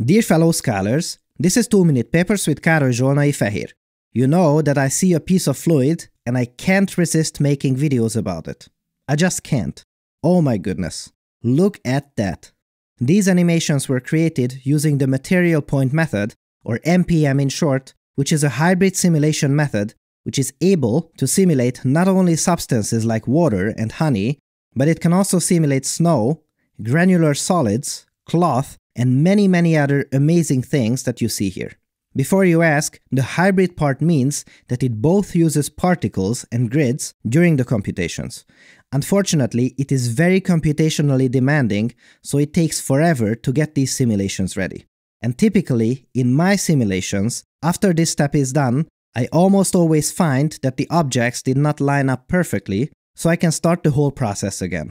Dear fellow scholars, this is 2 Minute Papers with Károly Zsolnai Fehér. You know that I see a piece of fluid and I can't resist making videos about it. I just can't. Oh my goodness. Look at that. These animations were created using the material point method, or MPM in short, which is a hybrid simulation method which is able to simulate not only substances like water and honey, but it can also simulate snow, granular solids, cloth, and many many other amazing things that you see here. Before you ask, the hybrid part means that it both uses particles and grids during the computations. Unfortunately, it is very computationally demanding, so it takes forever to get these simulations ready. And typically, in my simulations, after this step is done, I almost always find that the objects did not line up perfectly, so I can start the whole process again.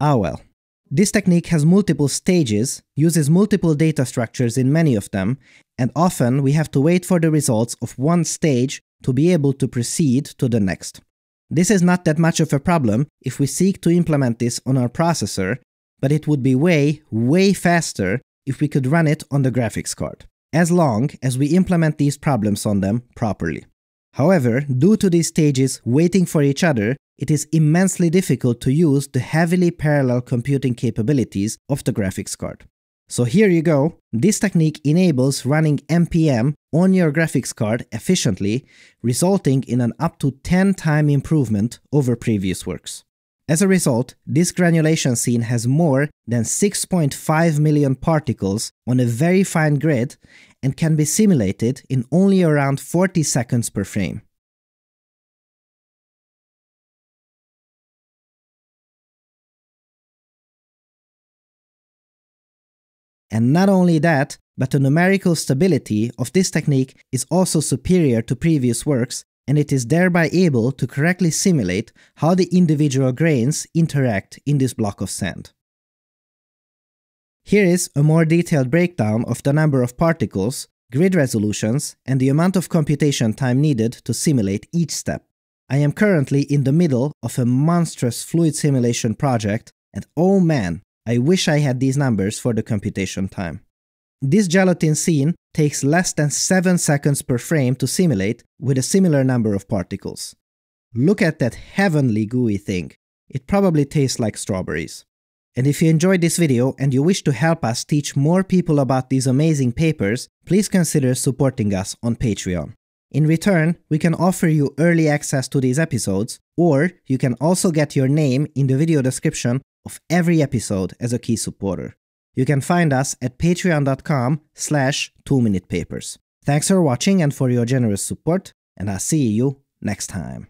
Ah well. This technique has multiple stages, uses multiple data structures in many of them, and often we have to wait for the results of one stage to be able to proceed to the next. This is not that much of a problem if we seek to implement this on our processor, but it would be way, way faster if we could run it on the graphics card, as long as we implement these problems on them properly. However, due to these stages waiting for each other, it is immensely difficult to use the heavily parallel computing capabilities of the graphics card. So here you go. This technique enables running MPM on your graphics card efficiently, resulting in an up to 10 time improvement over previous works. As a result, this granulation scene has more than 6.5 million particles on a very fine grid and can be simulated in only around 40 seconds per frame. And not only that, but the numerical stability of this technique is also superior to previous works, and it is thereby able to correctly simulate how the individual grains interact in this block of sand. Here is a more detailed breakdown of the number of particles, grid resolutions, and the amount of computation time needed to simulate each step. I am currently in the middle of a monstrous fluid simulation project, and oh man, I wish I had these numbers for the computation time. This gelatin scene takes less than 7 seconds per frame to simulate with a similar number of particles. Look at that heavenly gooey thing. It probably tastes like strawberries. And if you enjoyed this video and you wish to help us teach more people about these amazing papers, please consider supporting us on Patreon. In return, we can offer you early access to these episodes, or you can also get your name in the video description of every episode as a key supporter. You can find us at patreon.com slash 2minutepapers. Thanks for watching and for your generous support, and I'll see you next time.